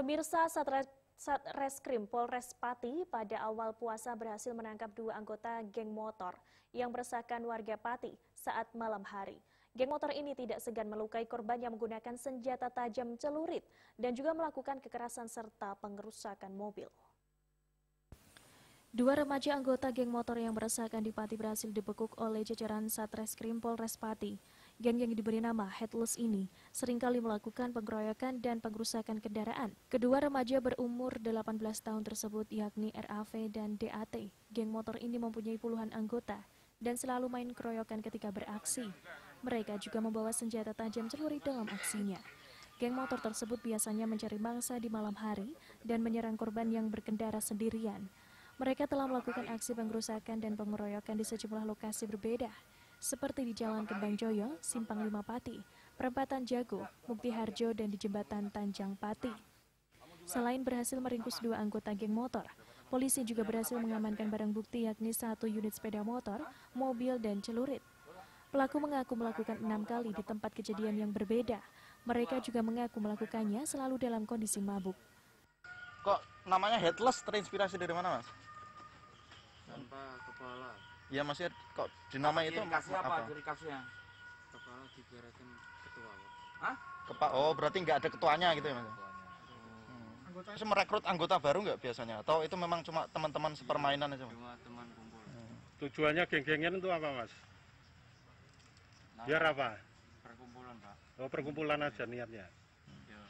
Pemirsa Satreskrim Polres Pati pada awal puasa berhasil menangkap dua anggota geng motor yang meresahkan warga Pati saat malam hari. Geng motor ini tidak segan melukai korban yang menggunakan senjata tajam celurit dan juga melakukan kekerasan serta pengerusakan mobil. Dua remaja anggota geng motor yang meresahkan di Pati berhasil dibekuk oleh jajaran Satreskrim Polres Pati. Geng yang diberi nama Headless ini sering kali melakukan pengeroyokan dan pengrusakan kendaraan. Kedua remaja berumur 18 tahun tersebut yakni RAV dan DAT. Geng motor ini mempunyai puluhan anggota dan selalu main keroyokan ketika beraksi. Mereka juga membawa senjata tajam celurit dalam aksinya. Geng motor tersebut biasanya mencari mangsa di malam hari dan menyerang korban yang berkendara sendirian. Mereka telah melakukan aksi pengrusakan dan pengeroyokan di sejumlah lokasi berbeda, seperti di Jalan Kembang Joyo, Simpang Lima Pati, Perempatan Jago, Mukti Harjo, dan di Jembatan Tanjang Pati. Selain berhasil meringkus dua anggota geng motor, polisi juga berhasil mengamankan barang bukti yakni satu unit sepeda motor, mobil, dan celurit. Pelaku mengaku melakukan enam kali di tempat kejadian yang berbeda. Mereka juga mengaku melakukannya selalu dalam kondisi mabuk. Kok namanya headless terinspirasi dari mana, Mas? tanpa kepala Ya maksudnya kok dinamai itu kasih apa, apa? ciri khasnya kepala diberikan ketua Pak. Hah? Kepa oh berarti nggak ada ketuanya gitu ya Mas? Ketuanya. Hmm. Itu merekrut anggota baru nggak biasanya? Atau itu memang cuma teman-teman sepermainan aja? Mas? cuma teman kumpul Tujuannya geng-gengan itu apa mas? Nah, Biar apa? perkumpulan pak Oh perkumpulan aja niatnya. ya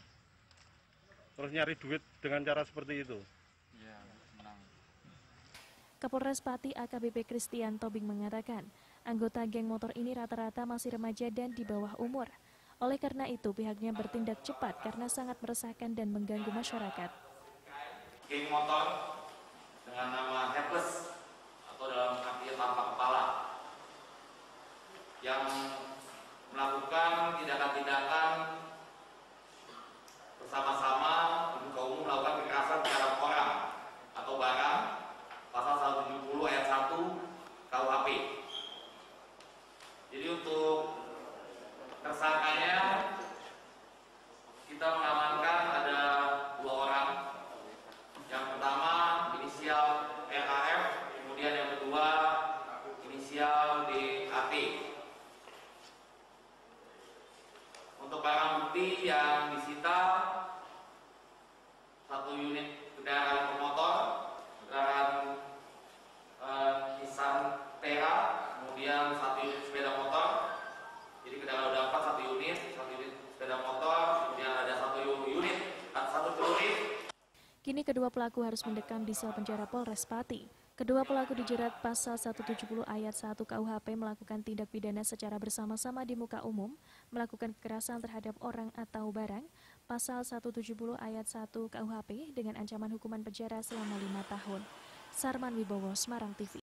Terus nyari duit dengan cara seperti itu. Kapolres Pati AKBP Christian Tobing mengatakan, anggota geng motor ini rata-rata masih remaja dan di bawah umur. Oleh karena itu, pihaknya bertindak cepat karena sangat meresahkan dan mengganggu masyarakat. geng motor dengan nama headless atau dalam arti tanpa kepala yang melakukan tindakan-tindakan bersama-sama membuka umum melakukan kekerasan terhadap orang atau barang pasal 170 ayat 1 KUHP. Jadi untuk tersangkanya kita mengamankan ada dua orang yang pertama inisial RAF, kemudian yang kedua inisial DAT. Untuk barang bukti yang disita satu unit kendaraan bermotor, kendaraan eh, Nissan Terra, kemudian satu unit sepeda motor. Jadi kendaraan roda empat satu unit, satu unit sepeda motor, kemudian ada satu unit, satu celurit, Kini kedua pelaku harus mendekam di sel penjara Polres Pati. Kedua pelaku dijerat pasal 170 ayat 1 KUHP melakukan tindak pidana secara bersama-sama di muka umum, melakukan kekerasan terhadap orang atau barang, pasal 170 ayat 1 KUHP dengan ancaman hukuman penjara selama lima tahun. Sarman Wibowo, Semarang TV.